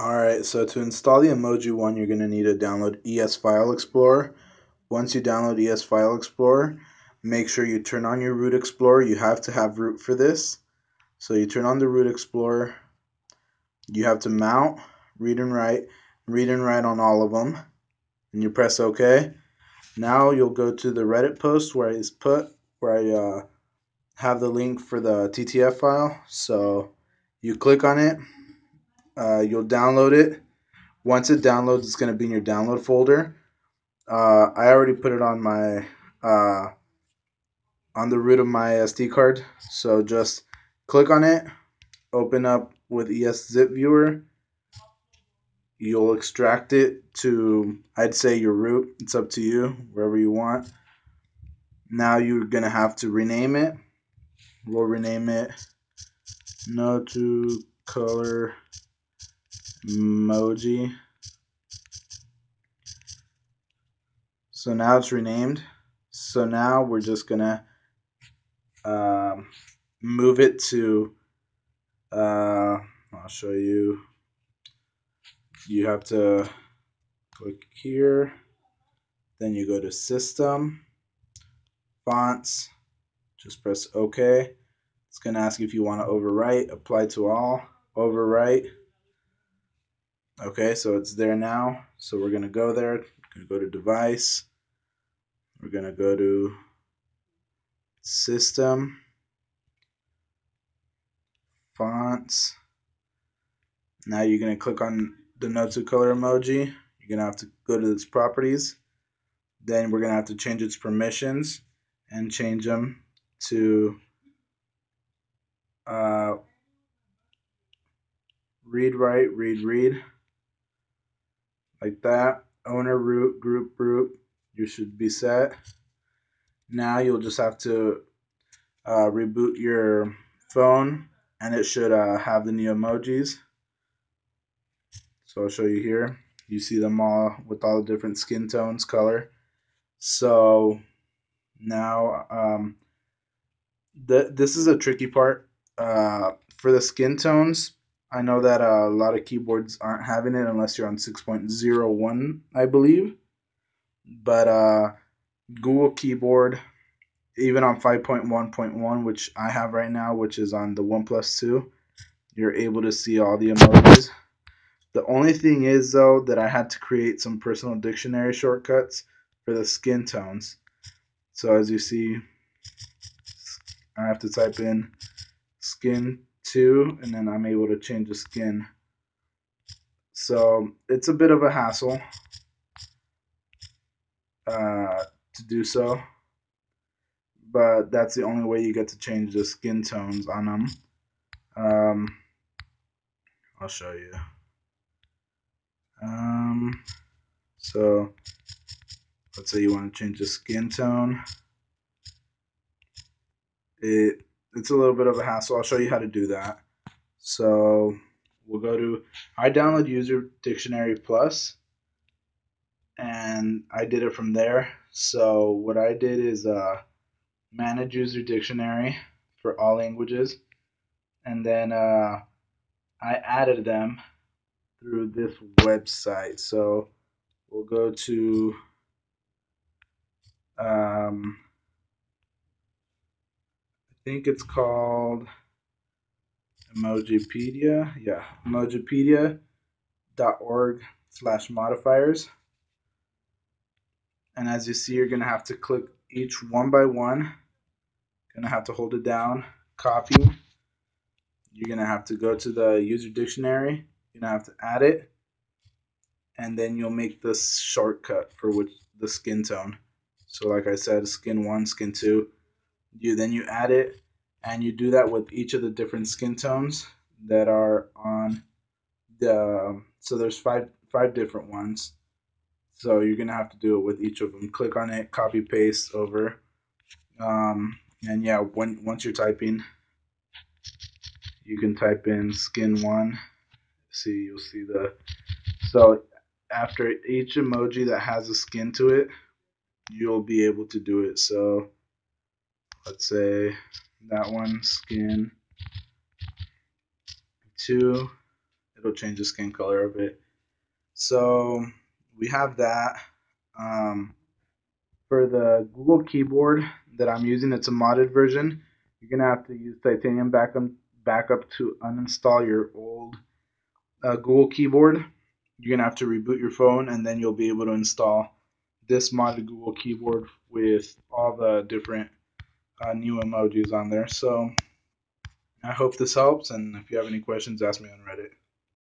Alright, so to install the EmojiOne, you're going to need to download ES File Explorer. Once you download ES File Explorer, make sure you turn on your Root Explorer. You have to have root for this. So you turn on the Root Explorer. You have to mount, read and write, read and write on all of them. And you press OK. Now you'll go to the Reddit post where it's put, where I uh, have the link for the TTF file. So you click on it uh, you'll download it. Once it downloads, it's going to be in your download folder. Uh, I already put it on my uh, on the root of my SD card. So just click on it, open up with ES Zip Viewer. You'll extract it to, I'd say your root. It's up to you, wherever you want. Now you're going to have to rename it. We'll rename it Noto color emoji. So now it's renamed. So now we're just gonna um, move it to. Uh, I'll show you. You have to click here. Then you go to System, Fonts. Just press OK. It's to ask if you want to overwrite, apply to all, overwrite. Okay, so it's there now. So we're going to go there. Going to go to device. We're going to go to system, fonts. Now you're going to click on the Noto color emoji. You're going to have to go to its properties. Then we're going to have to change its permissions and change them to uh, read, write, read, read like that. Owner root, group root, you should be set. Now you'll just have to uh, reboot your phone and it should uh, have the new emojis. So I'll show you here. You see them all with all the different skin tones, color. So now um, the, this is a tricky part. Uh, for the skin tones, I know that uh, a lot of keyboards aren't having it unless you're on 6.01, I believe. But uh, Google Keyboard, even on 5.1.1, which I have right now, which is on the OnePlus 2, you're able to see all the emojis. The only thing is, though, that I had to create some personal dictionary shortcuts for the skin tones. So as you see, I have to type in skin two, and then I'm able to change the skin. So it's a bit of a hassle uh, to do so, but that's the only way you get to change the skin tones on them. Um, I'll show you. Um, so let's say you want to change the skin tone. It it's a little bit of a hassle. I'll show you how to do that. So we'll go to I download user dictionary plus and I did it from there. So what I did is uh, manage user dictionary for all languages and then uh, I added them through this website. So we'll go to um, think it's called Emojipedia. Yeah, emojipedia.org slash modifiers. And as you see, you're going to have to click each one by one. Going to have to hold it down, copy. You're going to have to go to the user dictionary. You're going to have to add it. And then you'll make this shortcut for which the skin tone. So like I said, skin 1, skin 2, you then you add it and you do that with each of the different skin tones that are on the so there's five five different ones. So you're gonna have to do it with each of them click on it copy paste over. Um, and yeah when once you're typing you can type in skin one. See you'll see the so after each emoji that has a skin to it you'll be able to do it. So let's say that one skin two it'll change the skin color of it. So we have that. Um, for the Google keyboard that I'm using, it's a modded version. You're gonna have to use Titanium backup backup to uninstall your old uh, Google keyboard. You're gonna have to reboot your phone, and then you'll be able to install this modded Google keyboard with all the different uh, new emojis on there. So I hope this helps, and if you have any questions, ask me on Reddit.